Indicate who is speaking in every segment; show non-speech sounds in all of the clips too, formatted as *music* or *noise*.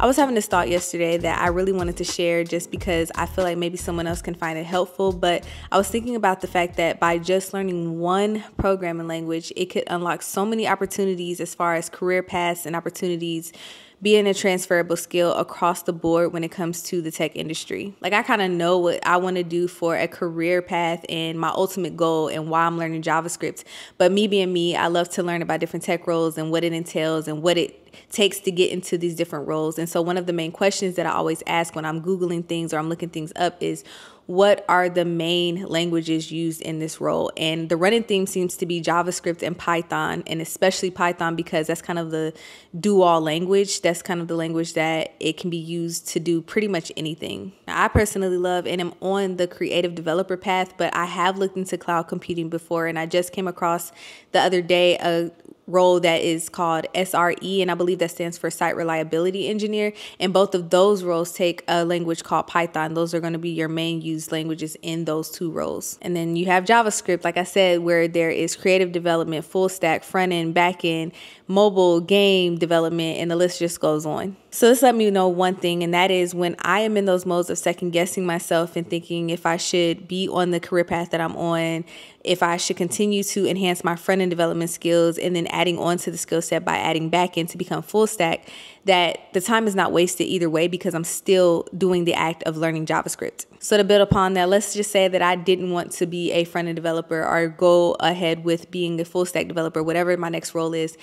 Speaker 1: I was having this thought yesterday that I really wanted to share just because I feel like maybe someone else can find it helpful. But I was thinking about the fact that by just learning one programming language, it could unlock so many opportunities as far as career paths and opportunities being a transferable skill across the board when it comes to the tech industry. Like, I kind of know what I want to do for a career path and my ultimate goal and why I'm learning JavaScript. But me being me, I love to learn about different tech roles and what it entails and what it takes to get into these different roles. And so, one of the main questions that I always ask when I'm Googling things or I'm looking things up is, what are the main languages used in this role? And the running theme seems to be JavaScript and Python, and especially Python because that's kind of the do all language. That's kind of the language that it can be used to do pretty much anything. Now, I personally love and am on the creative developer path, but I have looked into cloud computing before, and I just came across the other day a role that is called SRE, and I believe that stands for Site Reliability Engineer. And both of those roles take a language called Python. Those are going to be your main used languages in those two roles. And then you have JavaScript, like I said, where there is creative development, full stack, front end, back end, mobile, game development, and the list just goes on. So this let me know one thing, and that is when I am in those modes of second guessing myself and thinking if I should be on the career path that I'm on, if I should continue to enhance my front end development skills, and then adding on to the skill set by adding back end to become full stack, that the time is not wasted either way because I'm still doing the act of learning JavaScript. So to build upon that, let's just say that I didn't want to be a front end developer or go ahead with being a full stack developer, whatever my next role is.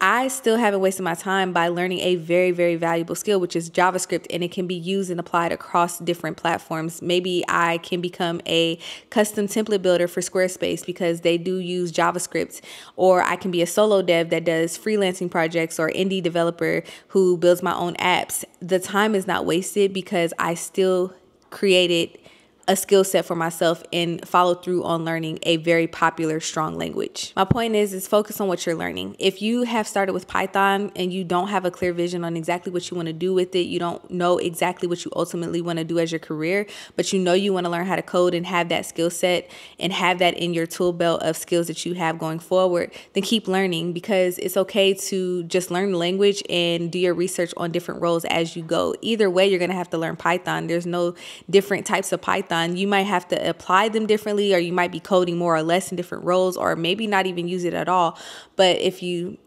Speaker 1: I still haven't wasted my time by learning a very, very valuable skill, which is JavaScript, and it can be used and applied across different platforms. Maybe I can become a custom template builder for Squarespace because they do use JavaScript, or I can be a solo dev that does freelancing projects or indie developer who builds my own apps. The time is not wasted because I still created a skill set for myself and follow through on learning a very popular strong language. My point is is focus on what you're learning. If you have started with Python and you don't have a clear vision on exactly what you want to do with it, you don't know exactly what you ultimately want to do as your career, but you know you want to learn how to code and have that skill set and have that in your tool belt of skills that you have going forward, then keep learning because it's okay to just learn the language and do your research on different roles as you go. Either way, you're going to have to learn Python. There's no different types of Python You might have to apply them differently, or you might be coding more or less in different roles, or maybe not even use it at all. But if you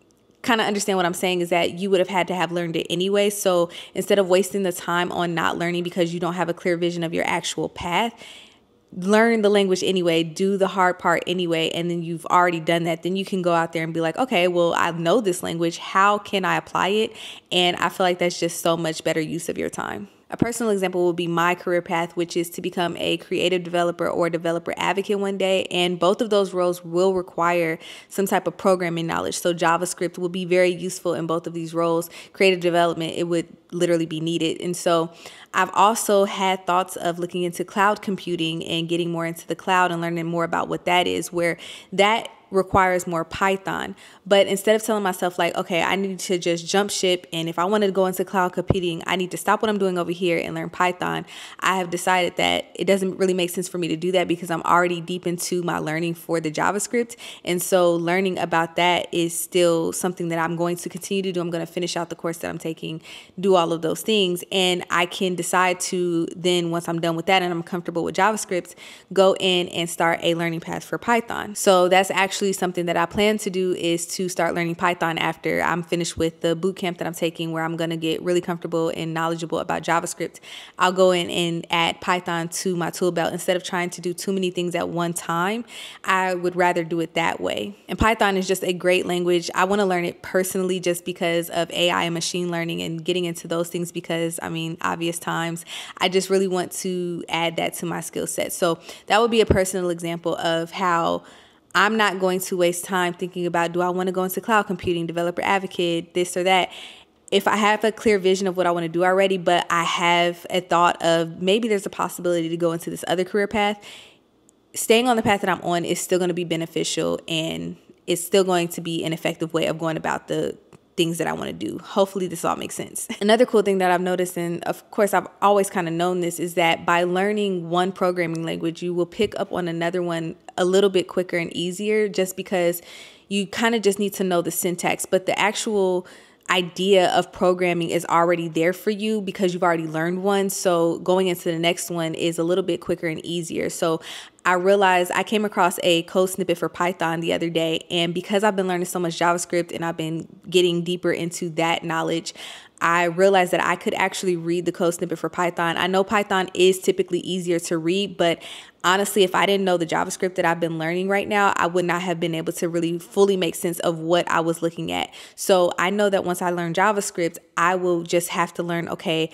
Speaker 1: kind of understand what I'm saying is that you would have had to have learned it anyway. So instead of wasting the time on not learning because you don't have a clear vision of your actual path, learn the language anyway, do the hard part anyway, and then you've already done that. Then you can go out there and be like, okay, well, I know this language. How can I apply it? And I feel like that's just so much better use of your time. A personal example would be my career path, which is to become a creative developer or developer advocate one day. And both of those roles will require some type of programming knowledge. So JavaScript will be very useful in both of these roles. Creative development, it would literally be needed. And so I've also had thoughts of looking into cloud computing and getting more into the cloud and learning more about what that is, where that requires more Python. But instead of telling myself, like, okay, I need to just jump ship, and if I want to go into cloud computing, I need to stop what I'm doing over here and learn Python, I have decided that it doesn't really make sense for me to do that because I'm already deep into my learning for the JavaScript. And so learning about that is still something that I'm going to continue to do. I'm going to finish out the course that I'm taking, do all of those things, and I can decide to then, once I'm done with that and I'm comfortable with JavaScript, go in and start a learning path for Python. So that's actually actually something that I plan to do is to start learning Python after I'm finished with the boot camp that I'm taking where I'm going to get really comfortable and knowledgeable about JavaScript. I'll go in and add Python to my tool belt instead of trying to do too many things at one time. I would rather do it that way. And Python is just a great language. I want to learn it personally just because of AI and machine learning and getting into those things because I mean, obvious times. I just really want to add that to my skill set. So that would be a personal example of how I'm not going to waste time thinking about do I want to go into cloud computing, developer advocate, this or that. If I have a clear vision of what I want to do already, but I have a thought of maybe there's a possibility to go into this other career path, staying on the path that I'm on is still going to be beneficial and it's still going to be an effective way of going about the things that I want to do. Hopefully, this all makes sense. *laughs* Another cool thing that I've noticed, and of course, I've always kind of known this, is that by learning one programming language, you will pick up on another one a little bit quicker and easier just because you kind of just need to know the syntax, but the actual idea of programming is already there for you because you've already learned one. So going into the next one is a little bit quicker and easier. So I realized I came across a code snippet for Python the other day. And because I've been learning so much JavaScript and I've been getting deeper into that knowledge, I realized that I could actually read the code snippet for Python. I know Python is typically easier to read, but honestly, if I didn't know the JavaScript that I've been learning right now, I would not have been able to really fully make sense of what I was looking at. So I know that once I learn JavaScript, I will just have to learn, okay,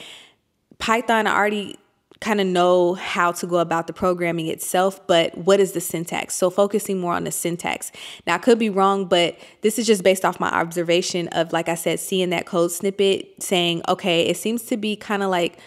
Speaker 1: Python, I already kind of know how to go about the programming itself, but what is the syntax? So focusing more on the syntax. Now I could be wrong, but this is just based off my observation of, like I said, seeing that code snippet saying, okay, it seems to be kind of like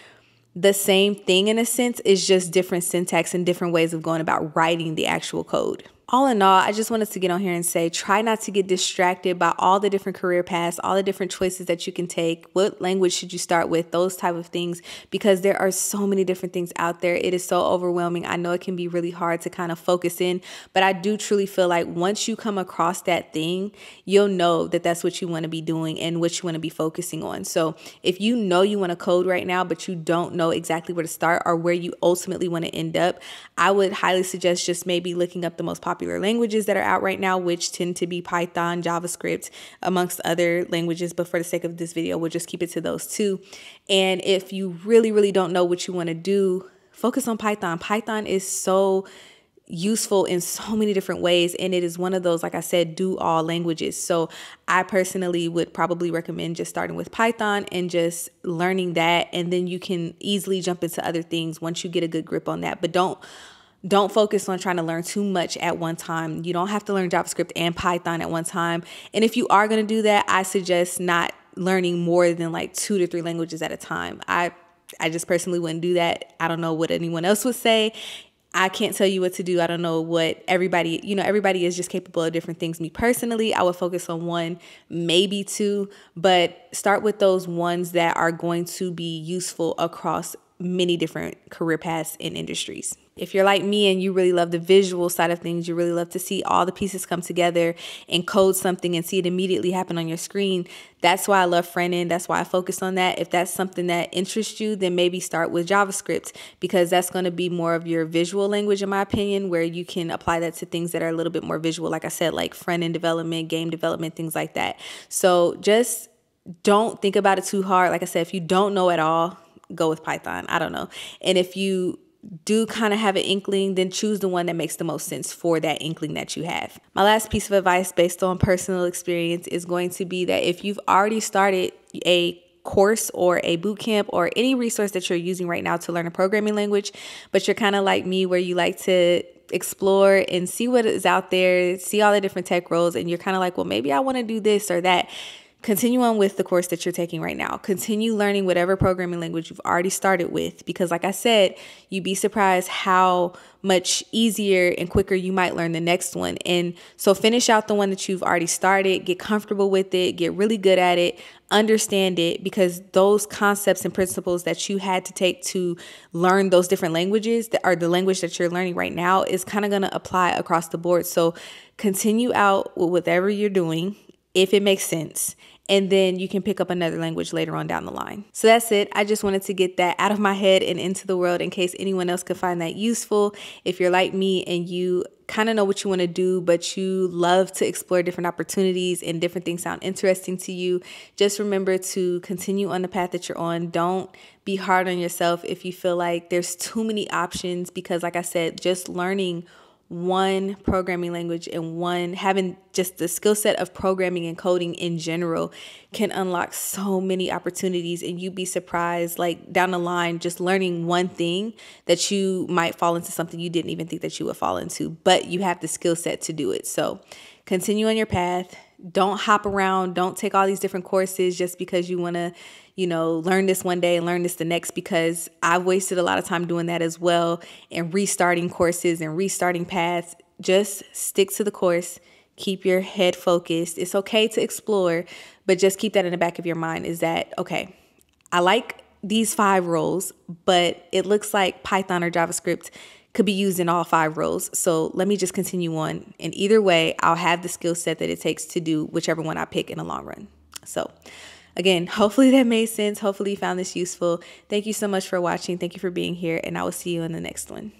Speaker 1: the same thing in a sense, is just different syntax and different ways of going about writing the actual code all in all, I just wanted to get on here and say try not to get distracted by all the different career paths, all the different choices that you can take. What language should you start with? Those type of things because there are so many different things out there. It is so overwhelming. I know it can be really hard to kind of focus in, but I do truly feel like once you come across that thing, you'll know that that's what you want to be doing and what you want to be focusing on. So, if you know you want to code right now but you don't know exactly where to start or where you ultimately want to end up, I would highly suggest just maybe looking up the most popular popular languages that are out right now, which tend to be Python, JavaScript, amongst other languages. But for the sake of this video, we'll just keep it to those two. And if you really, really don't know what you want to do, focus on Python. Python is so useful in so *laughs* many different ways and it is one of those like i said do all languages so i personally would probably recommend just starting with python and just learning that and then you can easily jump into other things once you get a good grip on that but don't don't focus on trying to learn too much at one time. You don't have to learn JavaScript and Python at one time. And if you are going to do that, I suggest not learning more than like two to three languages at a time. I I just personally wouldn't do that. I don't know what anyone else would say. I can't tell you what to do. I don't know what everybody, you know, everybody is just capable of different things. Me personally, I would focus on one, maybe two, but start with those ones that are going to be useful across many different career paths and industries. If you're like me and you really love the visual side of things, you really love to see all the pieces come together and code something and see it immediately happen on your screen. That's why I love Frontend. That's why I focus on that. If that's something that interests you, then maybe start with JavaScript because that's going to be more of your visual language, in my opinion, where you can apply that to things that are a little bit more visual, like I said, like front end development, game development, things like that. So just don't think about it too hard. Like I said, if you don't know at all, go with Python. I don't know. And if you do kind of have an inkling, then choose the one that makes the most sense for that inkling that you have. My last piece of advice based on personal experience is going to be that if you've already started a course or a boot camp or any resource that you're using right now to learn a programming language, but you're kind of like me where you like to explore and see what is out there, see all the different tech roles, and you're kind of like, well, maybe I want to do this or that continue on with the course that you're taking right now. Continue learning whatever programming language you've already started with because like I said, you'd be surprised how much easier and quicker you might learn the next one. And so finish out the one that you've already started, get comfortable with it, get really good at it, understand it because those concepts and principles that you had to take to learn those different languages that are the language that you're learning right now is kind of going to apply across the board. So continue out with whatever you're doing if it makes sense and then you can pick up another language later on down the line. So that's it. I just wanted to get that out of my head and into the world in case anyone else could find that useful. If you're like me and you kind of know what you want to do, but you love to explore different opportunities and different things sound interesting to you, just remember to continue on the path that you're on. Don't be hard on yourself if you feel like there's too many options because, like I said, just learning one programming language and one having just the skill set of programming and coding in general can unlock so many opportunities. And you'd be surprised like down the line just learning one thing that you might fall into something you didn't even think that you would fall into but you have the skill set to do it. So continue on your path don't hop around don't take all these different courses just because you want to you know, learn this one day and learn this the next because I've wasted a lot of time doing that as well and restarting courses and restarting paths. Just stick to the course, keep your head focused. It's okay to explore, but just keep that in the back of your mind is that, okay, I like these five roles, but it looks like Python or JavaScript could be used in all five roles. So let me just continue on. And either way, I'll have the skill set that it takes to do whichever one I pick in the long run. So again, *laughs* hopefully that made sense. Hopefully you found this useful. Thank you so much for watching. Thank you for being here, and I will see you in the next one.